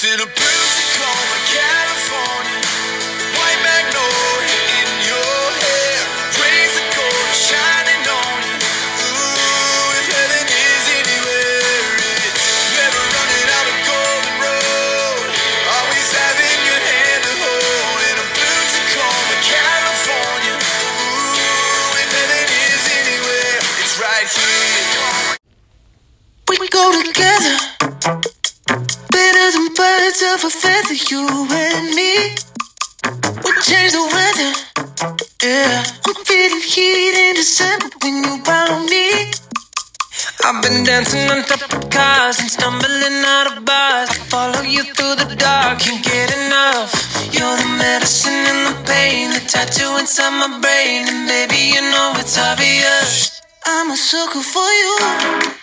To the blue Tacoma, California. White magnolia in your hair. Praise the gold shining on you. Ooh, if heaven is anywhere, it's never running out of golden road. Always having your hand to hold in a blue Tacoma, California. Ooh, if heaven is anywhere, it's right here. We go together, of a feather, you and me. We change the weather, yeah. I'm feeling heat in December when you found me. I've been dancing on top of cars and stumbling out of bars. I follow you through the dark, can't get enough. You're the medicine and the pain, the tattoo inside my brain, and baby you know it's obvious. I'm a sucker for you.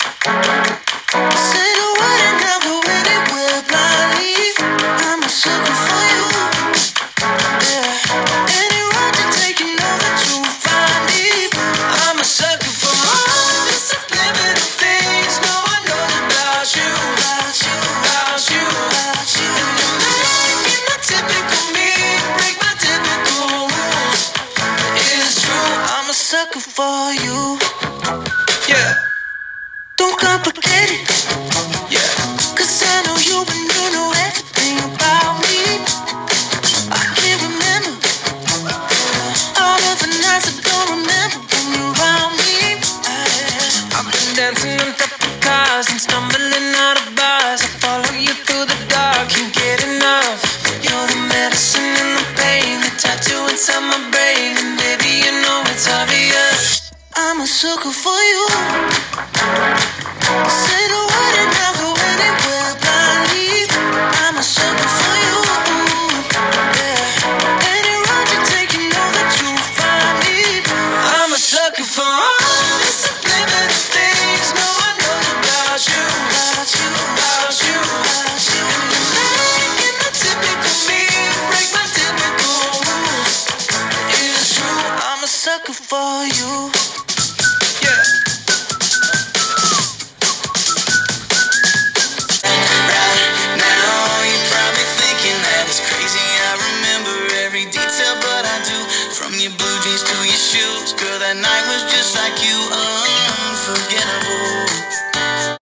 Sucker for you. Yeah. Don't complicate it. Yeah. Cause I know you and you know everything about me. I can't remember all of the nights I don't remember when you're around me. I've been dancing on top of cars and stumbling out of bars. I follow you through the dark, sucker for you. Say the word and I'll go anywhere blindly. I'm a sucker for you. Any road you take, you know that you'll find me. I'm a sucker for all subliminal things no one knows about you. About you, about you, about you. Making the typical me break my typical rules. It's true, I'm a sucker for you. Blue jeans to your shoes, girl, that night was just like you. Uh,